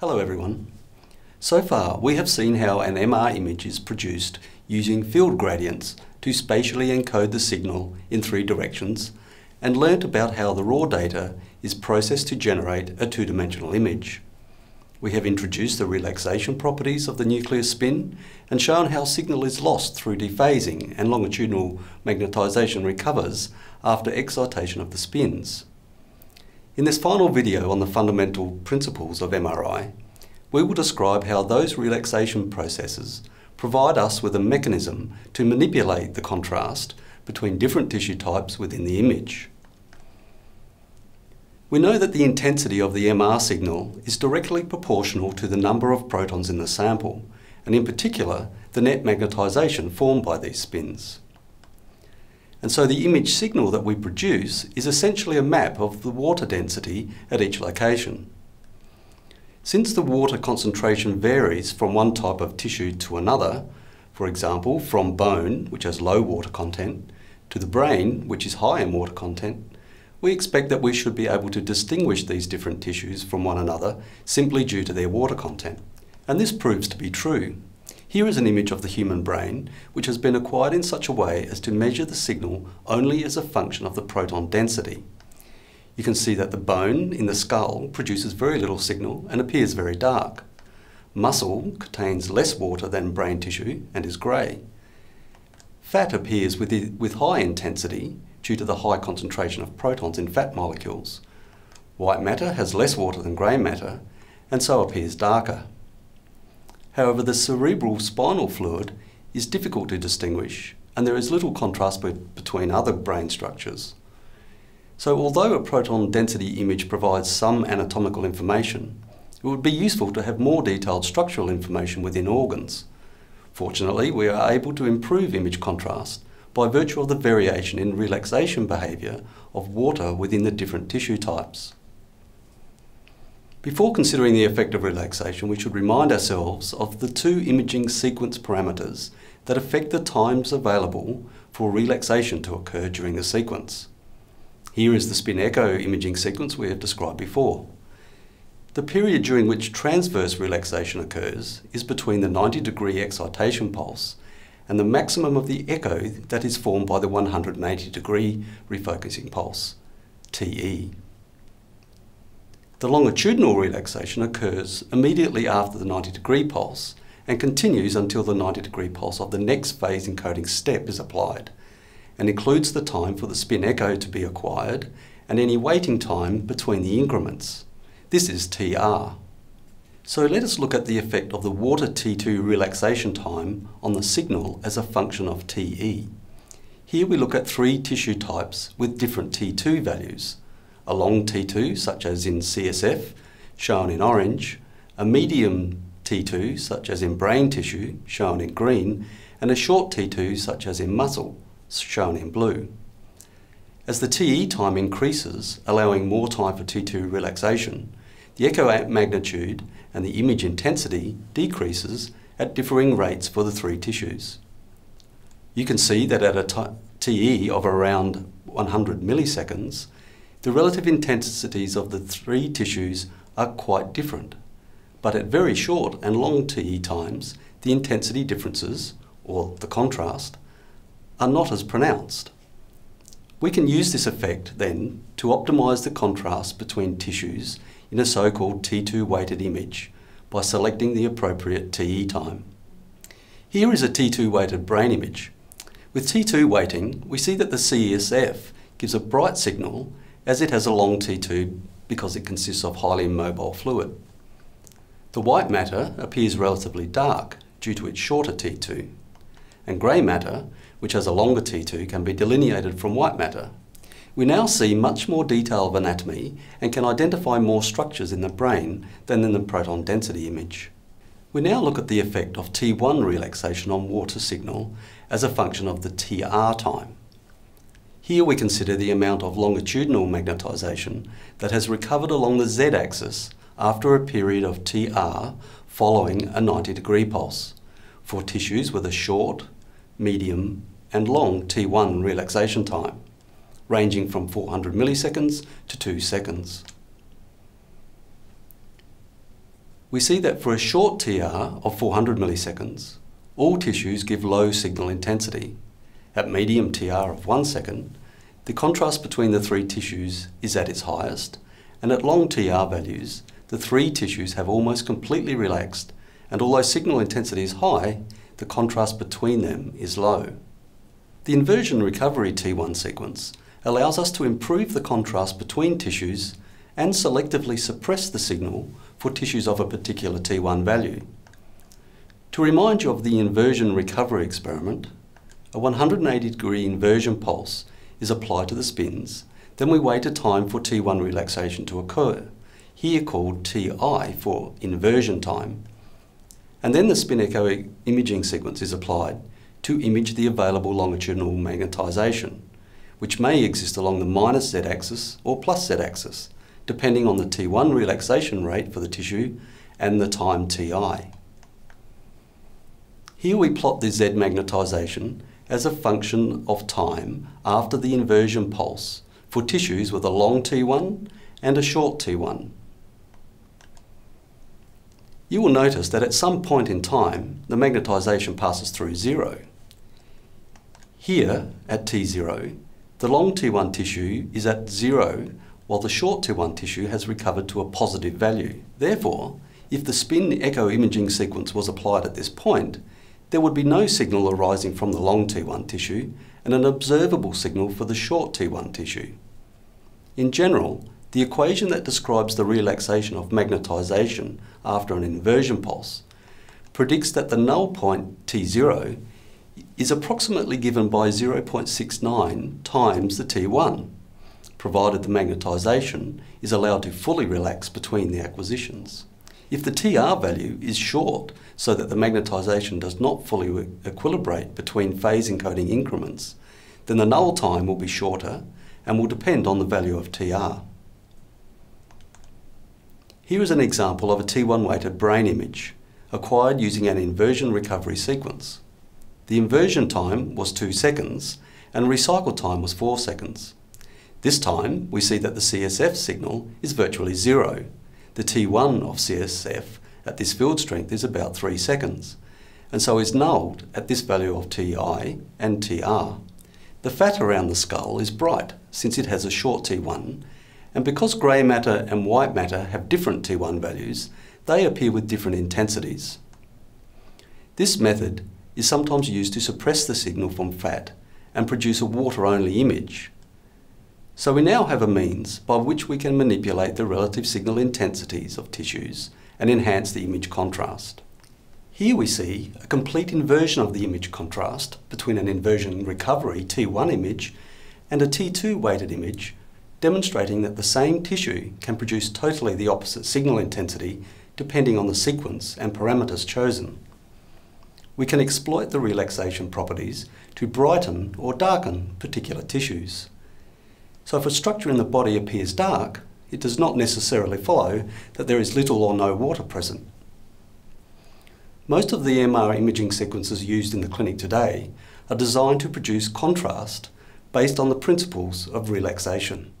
Hello everyone. So far we have seen how an MR image is produced using field gradients to spatially encode the signal in three directions and learnt about how the raw data is processed to generate a two-dimensional image. We have introduced the relaxation properties of the nuclear spin and shown how signal is lost through dephasing and longitudinal magnetization recovers after excitation of the spins. In this final video on the fundamental principles of MRI, we will describe how those relaxation processes provide us with a mechanism to manipulate the contrast between different tissue types within the image. We know that the intensity of the MR signal is directly proportional to the number of protons in the sample, and in particular, the net magnetisation formed by these spins. And so the image signal that we produce is essentially a map of the water density at each location. Since the water concentration varies from one type of tissue to another, for example, from bone, which has low water content, to the brain, which is high in water content, we expect that we should be able to distinguish these different tissues from one another simply due to their water content. And this proves to be true. Here is an image of the human brain, which has been acquired in such a way as to measure the signal only as a function of the proton density. You can see that the bone in the skull produces very little signal and appears very dark. Muscle contains less water than brain tissue and is grey. Fat appears with, with high intensity due to the high concentration of protons in fat molecules. White matter has less water than grey matter and so appears darker. However, the cerebral spinal fluid is difficult to distinguish and there is little contrast be between other brain structures. So although a proton density image provides some anatomical information, it would be useful to have more detailed structural information within organs. Fortunately, we are able to improve image contrast by virtue of the variation in relaxation behaviour of water within the different tissue types. Before considering the effect of relaxation, we should remind ourselves of the two imaging sequence parameters that affect the times available for relaxation to occur during the sequence. Here is the spin echo imaging sequence we have described before. The period during which transverse relaxation occurs is between the 90 degree excitation pulse and the maximum of the echo that is formed by the 180 degree refocusing pulse, TE. The longitudinal relaxation occurs immediately after the 90 degree pulse and continues until the 90 degree pulse of the next phase encoding step is applied and includes the time for the spin echo to be acquired and any waiting time between the increments. This is TR. So let us look at the effect of the water T2 relaxation time on the signal as a function of TE. Here we look at three tissue types with different T2 values. A long T2, such as in CSF, shown in orange, a medium T2, such as in brain tissue, shown in green, and a short T2, such as in muscle, shown in blue. As the TE time increases, allowing more time for T2 relaxation, the echo magnitude and the image intensity decreases at differing rates for the three tissues. You can see that at a TE of around 100 milliseconds, the relative intensities of the three tissues are quite different. But at very short and long TE times, the intensity differences, or the contrast, are not as pronounced. We can use this effect then to optimise the contrast between tissues in a so-called T2 weighted image by selecting the appropriate TE time. Here is a T2 weighted brain image. With T2 weighting, we see that the CSF gives a bright signal as it has a long T2 because it consists of highly mobile fluid. The white matter appears relatively dark due to its shorter T2, and grey matter, which has a longer T2, can be delineated from white matter we now see much more detail of anatomy and can identify more structures in the brain than in the proton density image. We now look at the effect of T1 relaxation on water signal as a function of the TR time. Here we consider the amount of longitudinal magnetisation that has recovered along the z-axis after a period of TR following a 90 degree pulse for tissues with a short, medium and long T1 relaxation time ranging from 400 milliseconds to 2 seconds. we see that for a short TR of 400 milliseconds, all tissues give low signal intensity. At medium TR of 1 second, the contrast between the three tissues is at its highest, and at long TR values, the three tissues have almost completely relaxed, and although signal intensity is high, the contrast between them is low. The inversion recovery T1 sequence allows us to improve the contrast between tissues and selectively suppress the signal for tissues of a particular T1 value. To remind you of the inversion recovery experiment, a 180 degree inversion pulse is applied to the spins, then we wait a time for T1 relaxation to occur, here called Ti for inversion time, and then the spin echo imaging sequence is applied to image the available longitudinal magnetisation, which may exist along the minus z-axis or plus z-axis, depending on the T1 relaxation rate for the tissue and the time Ti. Here we plot the Z magnetisation as a function of time after the inversion pulse for tissues with a long T1 and a short T1. You will notice that at some point in time, the magnetisation passes through zero. Here, at T0, the long T1 tissue is at zero while the short T1 tissue has recovered to a positive value. Therefore, if the spin echo imaging sequence was applied at this point, there would be no signal arising from the long T1 tissue and an observable signal for the short T1 tissue. In general, the equation that describes the relaxation of magnetisation after an inversion pulse predicts that the null point T0 is approximately given by 0.69 times the T1, provided the magnetisation is allowed to fully relax between the acquisitions. If the TR value is short, so that the magnetisation does not fully equilibrate between phase encoding increments, then the null time will be shorter and will depend on the value of TR. Here is an example of a T1 weighted brain image, acquired using an inversion recovery sequence. The inversion time was 2 seconds and recycle time was 4 seconds. This time we see that the CSF signal is virtually zero. The T1 of CSF at this field strength is about 3 seconds and so is nulled at this value of Ti and Tr. The fat around the skull is bright since it has a short T1 and because grey matter and white matter have different T1 values, they appear with different intensities. This method is sometimes used to suppress the signal from fat and produce a water-only image. So we now have a means by which we can manipulate the relative signal intensities of tissues and enhance the image contrast. Here we see a complete inversion of the image contrast between an inversion recovery T1 image and a T2 weighted image demonstrating that the same tissue can produce totally the opposite signal intensity depending on the sequence and parameters chosen. We can exploit the relaxation properties to brighten or darken particular tissues. So if a structure in the body appears dark, it does not necessarily follow that there is little or no water present. Most of the MR imaging sequences used in the clinic today are designed to produce contrast based on the principles of relaxation.